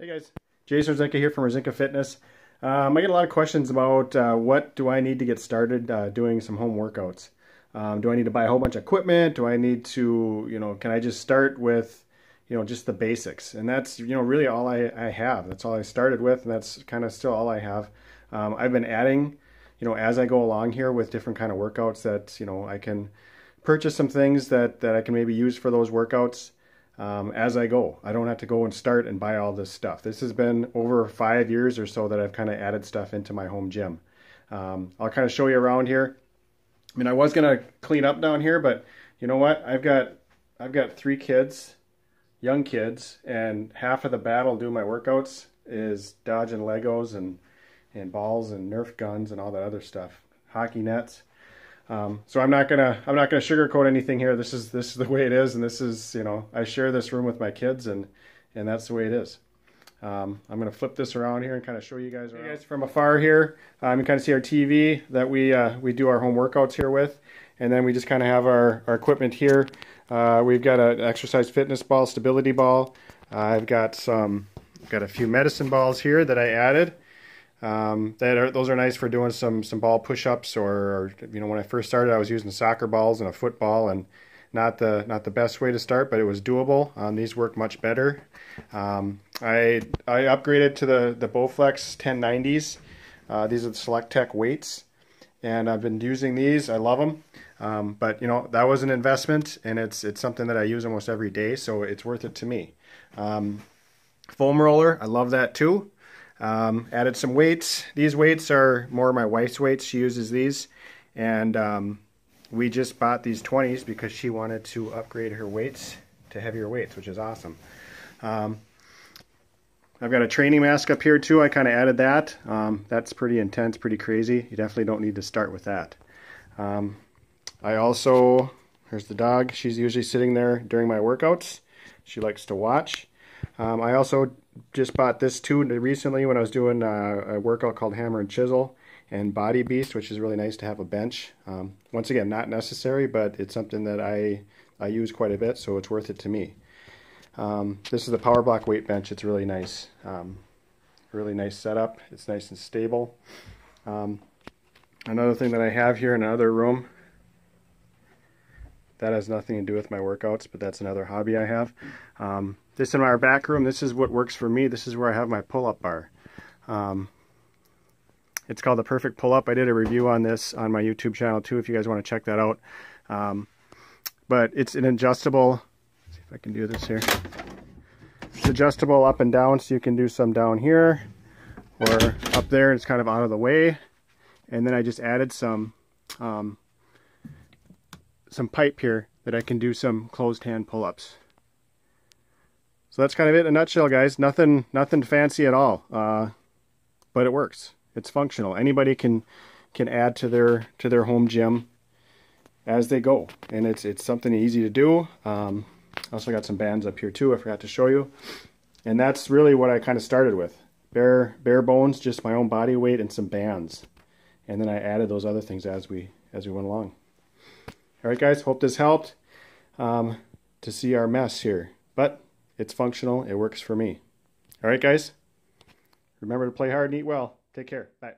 Hey guys, Jason Rozinka here from Rozinka Fitness. Um, I get a lot of questions about uh, what do I need to get started uh, doing some home workouts. Um, do I need to buy a whole bunch of equipment? Do I need to, you know, can I just start with, you know, just the basics? And that's, you know, really all I, I have. That's all I started with, and that's kind of still all I have. Um, I've been adding, you know, as I go along here with different kind of workouts that, you know, I can purchase some things that, that I can maybe use for those workouts um, as I go. I don't have to go and start and buy all this stuff. This has been over five years or so that I've kind of added stuff into my home gym. Um, I'll kind of show you around here. I mean, I was gonna clean up down here, but you know what? I've got I've got three kids, young kids, and half of the battle doing my workouts is dodging Legos and and balls and Nerf guns and all that other stuff, hockey nets. Um, so I'm not gonna I'm not gonna sugarcoat anything here. This is this is the way it is, and this is you know I share this room with my kids, and and that's the way it is. Um, I'm gonna flip this around here and kind of show you guys, you guys from afar here. Um, you kind of see our TV that we uh, we do our home workouts here with, and then we just kind of have our our equipment here. Uh, we've got an exercise fitness ball, stability ball. Uh, I've got some got a few medicine balls here that I added. Um, that are, those are nice for doing some some ball push-ups or, or, you know when I first started I was using soccer balls and a football and not the not the best way to start but it was doable. Um, these work much better. Um, I I upgraded to the the Bowflex 1090s uh, these are the Select Tech weights and I've been using these. I love them um, but you know that was an investment and it's it's something that I use almost every day so it's worth it to me. Um, foam roller I love that too um, added some weights. These weights are more my wife's weights. She uses these. And um, we just bought these 20s because she wanted to upgrade her weights to heavier weights, which is awesome. Um, I've got a training mask up here too. I kind of added that. Um, that's pretty intense, pretty crazy. You definitely don't need to start with that. Um, I also, here's the dog. She's usually sitting there during my workouts. She likes to watch. Um, I also just bought this too recently when I was doing uh, a workout called Hammer and Chisel and Body Beast, which is really nice to have a bench. Um, once again, not necessary, but it's something that I, I use quite a bit, so it's worth it to me. Um, this is the Power Block weight bench. It's really nice. Um, really nice setup. It's nice and stable. Um, another thing that I have here in another room that has nothing to do with my workouts, but that's another hobby I have. Um, this in our back room, this is what works for me. This is where I have my pull-up bar. Um, it's called the Perfect Pull-Up. I did a review on this on my YouTube channel too, if you guys want to check that out. Um, but it's an adjustable, see if I can do this here. It's adjustable up and down, so you can do some down here or up there. It's kind of out of the way. And then I just added some um, some pipe here that I can do some closed hand pull-ups. So that's kind of it in a nutshell, guys. Nothing, nothing fancy at all, uh, but it works. It's functional. Anybody can can add to their to their home gym as they go, and it's it's something easy to do. Um, also got some bands up here too. I forgot to show you, and that's really what I kind of started with. Bare bare bones, just my own body weight and some bands, and then I added those other things as we as we went along. All right, guys, hope this helped um, to see our mess here. But it's functional. It works for me. All right, guys, remember to play hard and eat well. Take care. Bye.